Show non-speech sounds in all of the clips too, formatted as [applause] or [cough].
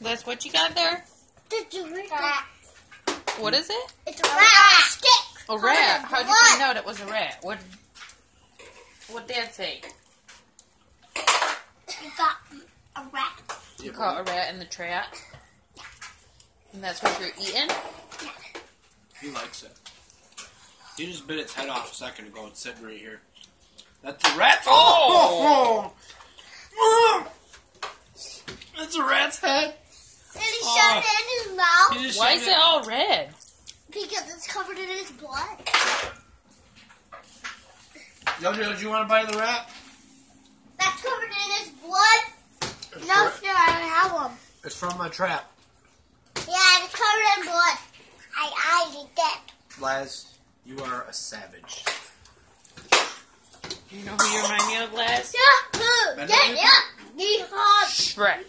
That's what you got there? It's a rat. What is it? It's a rat. Stick. A rat. How did you know find out it was a rat? What what dad say? You got a rat. You caught a rat in the trap. And that's what you're eating? He likes it. He just bit its head off a second ago. It's sitting right here. That's a rat. Oh! [laughs] Oh! That's a rat's head. And he Oh. shoved it in his mouth He just Why is it all red? because it's covered in his blood. Jojo, do you want to buy the rat? That's covered in his blood. No, sir, I don't have one. It's from my trap. Yeah, it's covered in blood. I, I did that. Laz, you are a savage. You know who you remind me of, Laz? Yeah, Better yeah, than yeah. Yeehaw. Shrek.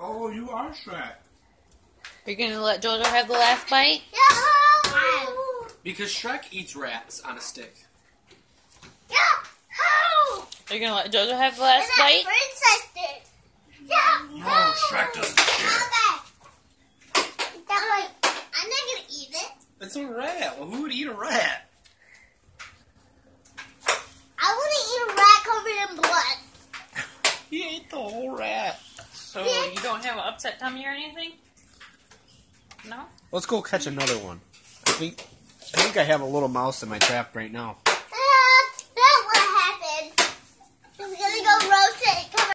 Oh, you are Shrek. Are you gonna let Jojo have the last bite? Yahoo! Because Shrek eats rats on a stick. Yahoo! Are you gonna let Jojo have the last that bite? princess did. Yahoo! No, Shrek doesn't share. Okay. That way. I'm not gonna eat it. It's a rat. Well, who would eat a rat? I want to eat a rat covered in blood. [laughs] He ate the whole rat. So you don't have an upset tummy or anything? No? Let's go catch another one. I think I think I have a little mouse in my trap right now.